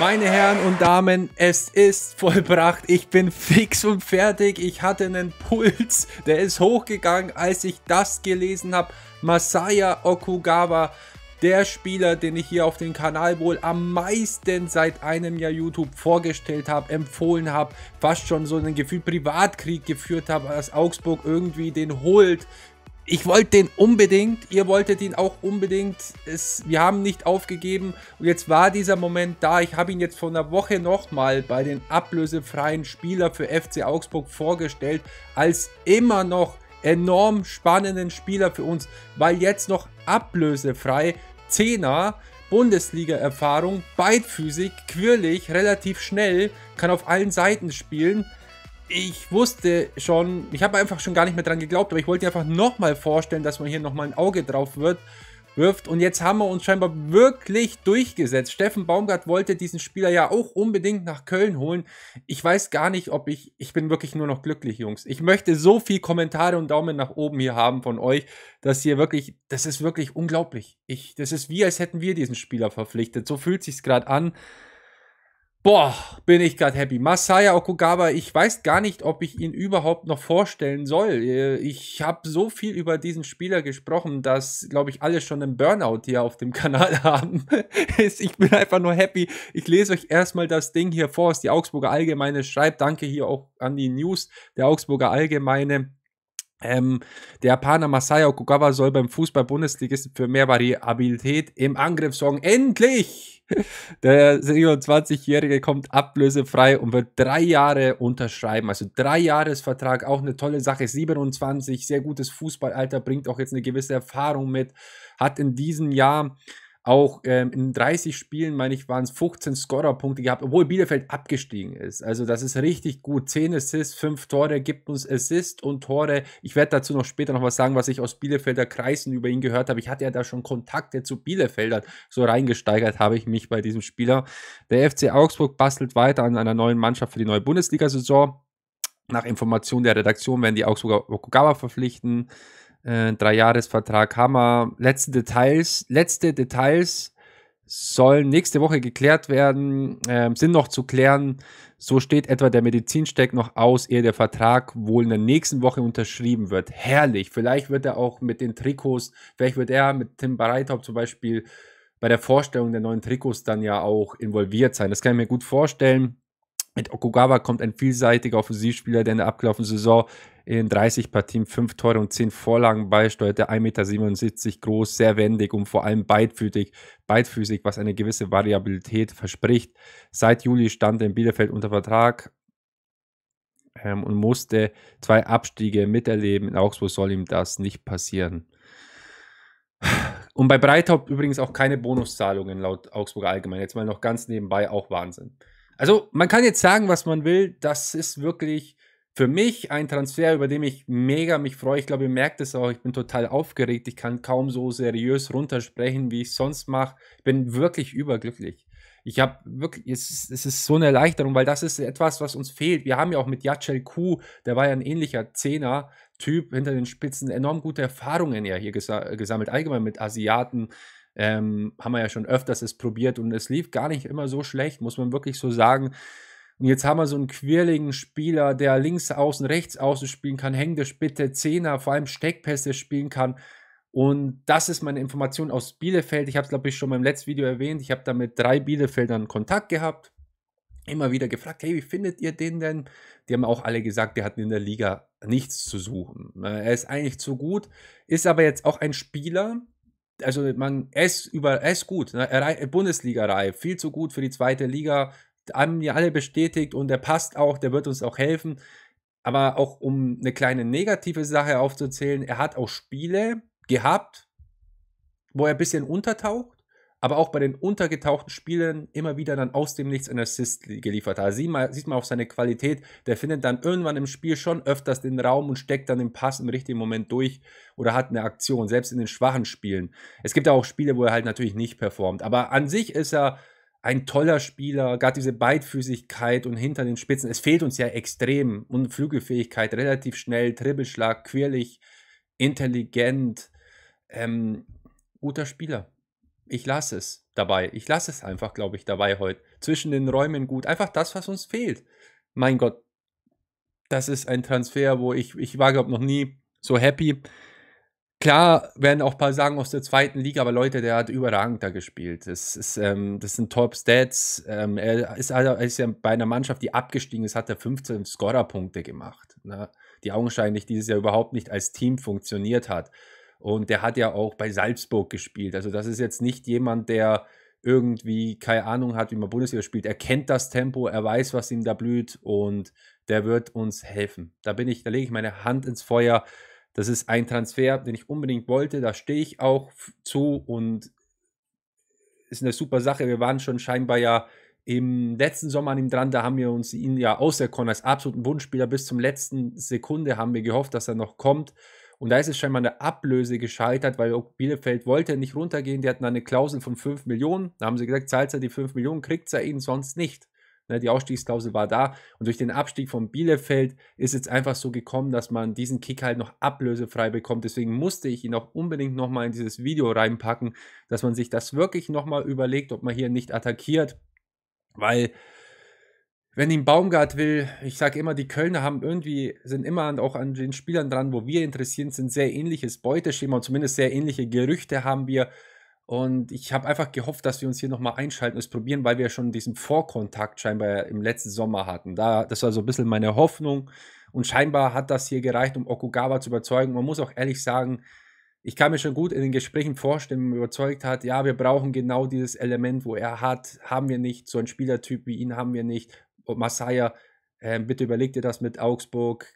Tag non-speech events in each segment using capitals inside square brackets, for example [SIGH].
Meine Herren und Damen, es ist vollbracht. Ich bin fix und fertig. Ich hatte einen Puls, der ist hochgegangen, als ich das gelesen habe. Masaya Okugawa, der Spieler, den ich hier auf dem Kanal wohl am meisten seit einem Jahr YouTube vorgestellt habe, empfohlen habe, fast schon so einen Gefühl Privatkrieg geführt habe, als Augsburg irgendwie den holt ich wollte den unbedingt, ihr wolltet ihn auch unbedingt. Es, wir haben nicht aufgegeben und jetzt war dieser Moment da. Ich habe ihn jetzt vor einer Woche nochmal bei den ablösefreien Spieler für FC Augsburg vorgestellt, als immer noch enorm spannenden Spieler für uns, weil jetzt noch ablösefrei 10er Bundesliga-Erfahrung, beidfüßig, quirlig, relativ schnell, kann auf allen Seiten spielen ich wusste schon, ich habe einfach schon gar nicht mehr dran geglaubt, aber ich wollte einfach nochmal vorstellen, dass man hier nochmal ein Auge drauf wird, wirft. Und jetzt haben wir uns scheinbar wirklich durchgesetzt. Steffen Baumgart wollte diesen Spieler ja auch unbedingt nach Köln holen. Ich weiß gar nicht, ob ich, ich bin wirklich nur noch glücklich, Jungs. Ich möchte so viel Kommentare und Daumen nach oben hier haben von euch, dass hier wirklich, das ist wirklich unglaublich. Ich, das ist wie, als hätten wir diesen Spieler verpflichtet. So fühlt sich's gerade an. Boah, bin ich gerade happy. Masaya Okugawa, ich weiß gar nicht, ob ich ihn überhaupt noch vorstellen soll. Äh, ich habe so viel über diesen Spieler gesprochen, dass, glaube ich, alle schon einen Burnout hier auf dem [LAUGHS] Kanal haben. ich bin einfach nur happy. Ich lese euch erstmal das Ding hier vor, was die Augsburger Allgemeine schreibt. Danke hier auch an die News der Augsburger Allgemeine. Ähm, der Japaner Masaya Okugawa soll beim Fußball-Bundesligisten für mehr Variabilität im Angriff sorgen. Endlich! [LAUGHS] Der 27-Jährige kommt ablösefrei und wird drei Jahre unterschreiben. Also drei Jahresvertrag, auch eine tolle Sache. 27, sehr gutes Fußballalter, bringt auch jetzt eine gewisse Erfahrung mit. Hat in diesem Jahr auch ähm, in 30 Spielen, meine ich, waren es 15 Scorerpunkte gehabt, obwohl Bielefeld abgestiegen ist. Also das ist richtig gut. 10 Assists, 5 Tore, gibt uns Assist und Tore. Ich werde dazu noch später noch was sagen, was ich aus Bielefelder Kreisen über ihn gehört habe. Ich hatte ja da schon Kontakte zu Bielefeldern. So reingesteigert habe ich mich bei diesem Spieler. Der FC Augsburg bastelt weiter an einer neuen Mannschaft für die neue Bundesliga-Saison. Nach Information der Redaktion werden die Augsburger Okugawa verpflichten. Äh, Dreijahresvertrag haben wir. Letzte Details, letzte Details sollen nächste Woche geklärt werden, äh, sind noch zu klären. So steht etwa der Medizinsteck noch aus, ehe der Vertrag wohl in der nächsten Woche unterschrieben wird. Herrlich. Vielleicht wird er auch mit den Trikots, vielleicht wird er mit Tim Breithaupt zum Beispiel bei der Vorstellung der neuen Trikots dann ja auch involviert sein. Das kann ich mir gut vorstellen. Mit Okugawa kommt ein vielseitiger Offensivspieler, der in der abgelaufenen Saison in 30 Partien 5 Tore und 10 Vorlagen beisteuerte, 1,77 Meter groß, sehr wendig und vor allem beidfüßig, beidfüßig, was eine gewisse Variabilität verspricht. Seit Juli stand er in Bielefeld unter Vertrag ähm, und musste zwei Abstiege miterleben. In Augsburg soll ihm das nicht passieren. Und bei Breithaupt übrigens auch keine Bonuszahlungen laut Augsburger Allgemein. Jetzt mal noch ganz nebenbei auch Wahnsinn. Also man kann jetzt sagen, was man will. Das ist wirklich für mich ein Transfer, über den ich mega mich freue. Ich glaube, ihr merkt es auch. Ich bin total aufgeregt. Ich kann kaum so seriös runtersprechen, wie ich sonst mache. Ich bin wirklich überglücklich. Ich habe wirklich, es ist, es ist so eine Erleichterung, weil das ist etwas, was uns fehlt. Wir haben ja auch mit Yachel Kuh, der war ja ein ähnlicher Zehner-Typ hinter den Spitzen, enorm gute Erfahrungen ja hier gesa gesammelt. Allgemein mit Asiaten ähm, haben wir ja schon öfters es probiert und es lief gar nicht immer so schlecht, muss man wirklich so sagen. Und jetzt haben wir so einen quirligen Spieler, der links außen, rechts außen spielen kann, hängende Spitte, Zehner, vor allem Steckpässe spielen kann. Und das ist meine Information aus Bielefeld. Ich habe es, glaube ich, schon beim letzten Video erwähnt. Ich habe da mit drei Bielefeldern Kontakt gehabt. Immer wieder gefragt, hey, wie findet ihr den denn? Die haben auch alle gesagt, der hat in der Liga nichts zu suchen. Er ist eigentlich zu gut, ist aber jetzt auch ein Spieler, also man, er ist, über, er ist gut, ne? Bundesliga-Reihe, viel zu gut für die zweite Liga, haben ja alle bestätigt und der passt auch, der wird uns auch helfen. Aber auch um eine kleine negative Sache aufzuzählen, er hat auch Spiele gehabt, wo er ein bisschen untertaucht, aber auch bei den untergetauchten Spielen immer wieder dann aus dem Nichts einen Assist geliefert hat. Sieht man, sieht man auch seine Qualität. Der findet dann irgendwann im Spiel schon öfters den Raum und steckt dann den Pass im richtigen Moment durch oder hat eine Aktion, selbst in den schwachen Spielen. Es gibt auch Spiele, wo er halt natürlich nicht performt. Aber an sich ist er ein toller Spieler, gerade diese Beidfüßigkeit und hinter den Spitzen. Es fehlt uns ja extrem und Flügelfähigkeit, relativ schnell, Dribbelschlag, quirlig, intelligent, ähm, guter Spieler. ich lasse es dabei. Ich lasse es einfach, glaube ich, dabei heute. Zwischen den Räumen gut. Einfach das, was uns fehlt. Mein Gott, das ist ein Transfer, wo ich, ich war, glaube ich, noch nie so happy. Klar werden auch ein paar sagen aus der zweiten Liga, aber Leute, der hat überragend da gespielt. Das, ist, ähm, das sind Top-Stats. Ähm, er, ist, er ist ja bei einer Mannschaft, die abgestiegen ist, hat er 15 Scorer-Punkte gemacht. Ne? Die augenscheinlich dieses Jahr überhaupt nicht als Team funktioniert hat. Und der hat ja auch bei Salzburg gespielt. Also das ist jetzt nicht jemand, der irgendwie keine Ahnung hat, wie man Bundesliga spielt. Er kennt das Tempo, er weiß, was ihm da blüht und der wird uns helfen. Da bin ich, da lege ich meine Hand ins Feuer. Das ist ein Transfer, den ich unbedingt wollte. Da stehe ich auch zu und ist eine super Sache. Wir waren schon scheinbar ja im letzten Sommer an ihm dran. Da haben wir uns ihn ja auserkoren als absoluten Wunschspieler. Bis zum letzten Sekunde haben wir gehofft, dass er noch kommt. Und da ist es scheinbar eine Ablöse gescheitert, weil Bielefeld wollte nicht runtergehen. Die hatten eine Klausel von 5 Millionen. Da haben sie gesagt, zahlt er die 5 Millionen, kriegt er ihn sonst nicht. Ne, die Ausstiegsklausel war da. Und durch den Abstieg von Bielefeld ist es einfach so gekommen, dass man diesen Kick halt noch ablösefrei bekommt. Deswegen musste ich ihn auch unbedingt nochmal in dieses Video reinpacken, dass man sich das wirklich nochmal überlegt, ob man hier nicht attackiert. Weil wenn ihn Baumgart will, ich sage immer, die Kölner haben irgendwie, sind immer auch an den Spielern dran, wo wir interessiert sind, sehr ähnliches Beuteschema und zumindest sehr ähnliche Gerüchte haben wir. Und ich habe einfach gehofft, dass wir uns hier nochmal einschalten und es probieren, weil wir schon diesen Vorkontakt scheinbar im letzten Sommer hatten. Da, das war so ein bisschen meine Hoffnung. Und scheinbar hat das hier gereicht, um Okugawa zu überzeugen. Man muss auch ehrlich sagen, ich kann mir schon gut in den Gesprächen vorstellen, wenn man überzeugt hat, ja, wir brauchen genau dieses Element, wo er hat, haben wir nicht. So ein Spielertyp wie ihn haben wir nicht. Und Masaya, äh, bitte überleg dir das mit Augsburg.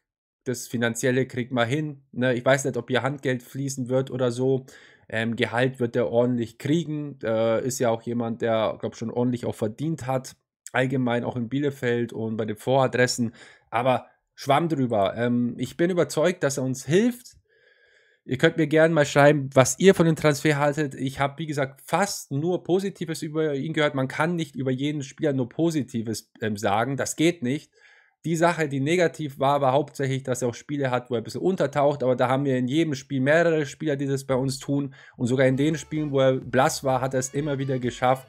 Das Finanzielle kriegt mal hin. Ne? Ich weiß nicht, ob hier Handgeld fließen wird oder so. Ähm, Gehalt wird er ordentlich kriegen. Äh, ist ja auch jemand, der, glaube schon ordentlich auch verdient hat. Allgemein auch in Bielefeld und bei den Voradressen. Aber schwamm drüber. Ähm, ich bin überzeugt, dass er uns hilft. Ihr könnt mir gerne mal schreiben, was ihr von dem Transfer haltet. Ich habe, wie gesagt, fast nur Positives über ihn gehört. Man kann nicht über jeden Spieler nur Positives ähm, sagen. Das geht nicht. Die Sache, die negativ war, war hauptsächlich, dass er auch Spiele hat, wo er ein bisschen untertaucht, aber da haben wir in jedem Spiel mehrere Spieler, die das bei uns tun. Und sogar in den Spielen, wo er blass war, hat er es immer wieder geschafft,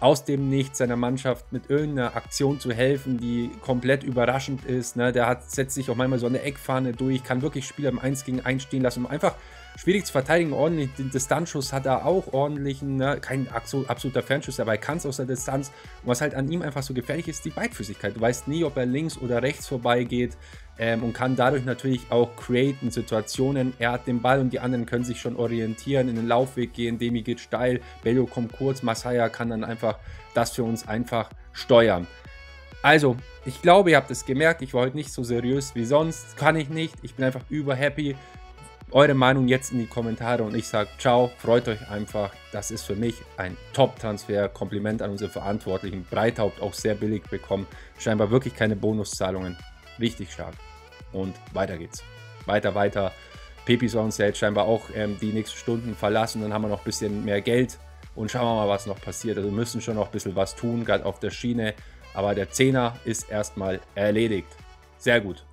aus dem Nichts seiner Mannschaft mit irgendeiner Aktion zu helfen, die komplett überraschend ist. Ne? Der hat, setzt sich auch manchmal so eine Eckfahne durch, kann wirklich Spieler im 1 gegen 1 stehen lassen, um einfach schwierig zu verteidigen, ordentlich. Den Distanzschuss hat er auch ordentlichen, ne? kein absoluter Fernschuss, er kann es aus der Distanz. Und was halt an ihm einfach so gefährlich ist, die Beidfüßigkeit. Du weißt nie, ob er links oder rechts vorbeigeht ähm, und kann dadurch natürlich auch createn Situationen. Er hat den Ball und die anderen können sich schon orientieren, in den Laufweg gehen. Demi geht steil, Bello kommt kurz, Masaya kann dann einfach das für uns einfach steuern. Also, ich glaube, ihr habt es gemerkt, ich war heute nicht so seriös wie sonst. Kann ich nicht. Ich bin einfach überhappy eure Meinung jetzt in die Kommentare und ich sage ciao, freut euch einfach. Das ist für mich ein Top-Transfer. Kompliment an unsere Verantwortlichen. Breithaupt auch sehr billig bekommen. Scheinbar wirklich keine Bonuszahlungen. Richtig stark. Und weiter geht's. Weiter, weiter. Pepi soll uns ja jetzt scheinbar auch ähm, die nächsten Stunden verlassen. Dann haben wir noch ein bisschen mehr Geld und schauen wir mal, was noch passiert. Also müssen schon noch ein bisschen was tun, gerade auf der Schiene. Aber der Zehner ist erstmal erledigt. Sehr gut.